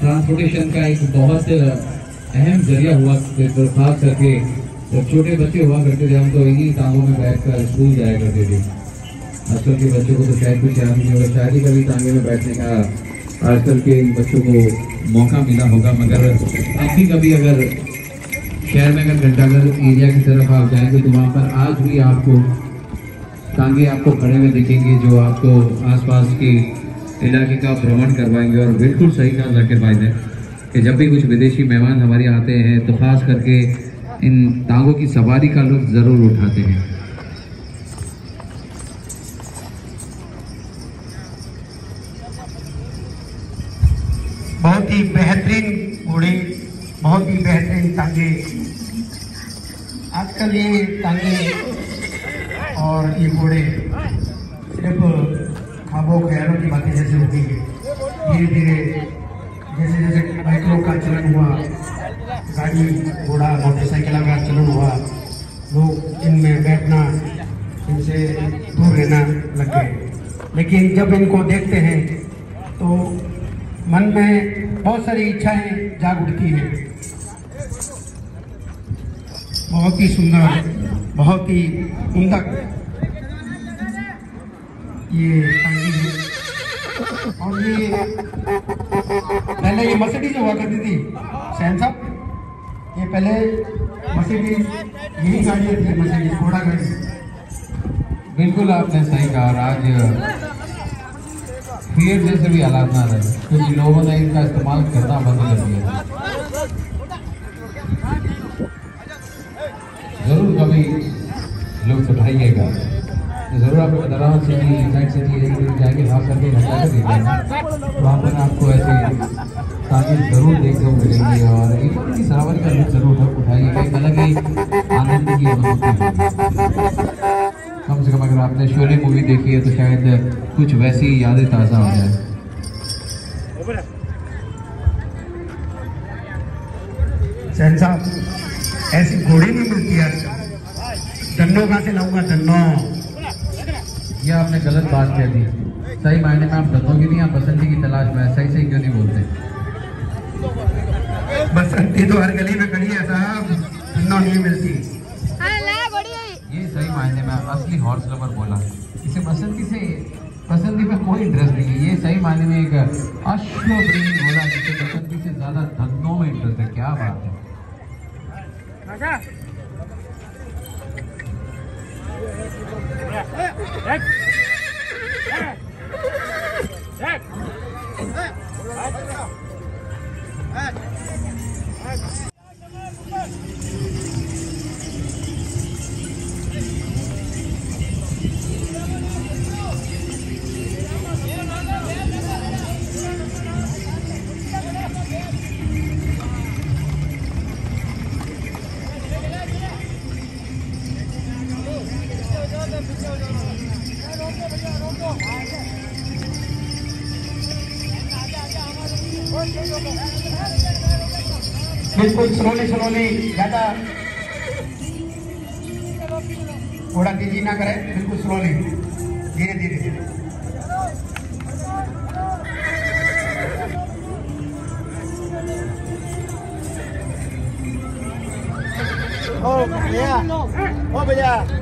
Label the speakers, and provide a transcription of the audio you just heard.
Speaker 1: Transportation का एक बहुत अहम ज़रिया हुआ खास करके, जब छोटे बच्चे हुआ करते थे, हम तो इन्हीं टांगों में बैठ कर स्कूल जाया करते थे। आजकल के बच्चों को तो शायद कुछ याद नहीं होगा शायद ही कभी टांगे में बैठने का आजकल के बच्चों को मौका मिला होगा, मगर अब भी कभी अगर शहर में अगर घंटाघर एरिया की तरफ़ आप जाएँगे तो वहाँ पर आज भी आपको टांगे आपको खड़े हुए दिखेंगे, जो आपको आसपास के इलाके का भ्रमण करवाएँगे और बिल्कुल सही कहा जाकिर भाई ने कि जब भी कुछ विदेशी मेहमान हमारे आते हैं तो खास करके इन टांगों की सवारी का लुत्फ ज़रूर उठाते हैं।
Speaker 2: बहुत ही बेहतरीन घोड़े बहुत ही बेहतरीन टांगे आजकल ये टांगे और ये घोड़े सिर्फ़ खाबो ख्यालों की बातें जैसे होती है धीरे धीरे जैसे जैसे बाइकों का चलन हुआ, गाड़ी, घोड़ा, मोटरसाइकिल का चलन हुआ, लोग इनमें बैठना, इनसे दूर रहना लग गए। लेकिन जब इनको देखते हैं तो मन में बहुत सारी इच्छाएँ जाग उठती हैं। बहुत ही सुंदर, बहुत ही उमदा ये टांगी है। और ये पहले ये मर्सिडीज हुआ करती थी। सैन साहब, ये पहले मर्सिडीज यही गाड़ी थी मर्सिडीज घोड़ा गाड़ी।
Speaker 1: बिल्कुल आपने सही कहा आज फियर जैसे भी हालात ना रहे क्योंकि लोगों ने इनका इस्तेमाल करना बंद कर दिया। ज़रूर कभी तो ज़रूर आपको बता रहा हूँ सिटी साइड जाएँगे खास करके घंटा देखेंगे वहाँ पर आपको ऐसे ताकि ज़रूर देखने को मिलेंगे और एक की सरावरी का लुक ज़रूर उठाइएगा अलग ही आनंद की कम से कम अगर आपने शोले मूवी देखी है तो शायद कुछ वैसी यादें ताज़ा हो जाए।
Speaker 2: ऐसी घोड़ी नहीं मिलती है दन्नो कहाँ से लाऊँगा दन्नो
Speaker 1: ये आपने गलत बात कह दी। सही मायने में आप की नहीं आप बसंती की तलाश में सही सही क्यों नहीं बोलते?
Speaker 2: बसंती तो हर गली में खड़ी है साहब। नहीं मिलती।
Speaker 1: ये सही मायने में असली हॉर्स लवर बोला। इसे बसंती से बसंती में कोई इंटरेस्ट नहीं है। ये सही मायने में एक अश्व प्रेमी बोला जिसे बसंती से ज़्यादा धंधों में इंटरेस्ट है। क्या बात है। Đẹp. Đẹp. Đẹp. Đẹp. Đẹp. Đẹp.
Speaker 2: बिल्कुल स्लोली स्लोली ज़्यादा थोड़ा तेज़ी ना करें, बिल्कुल स्लोली धीरे धीरे।
Speaker 3: ओ, भैया। ओ, भैया।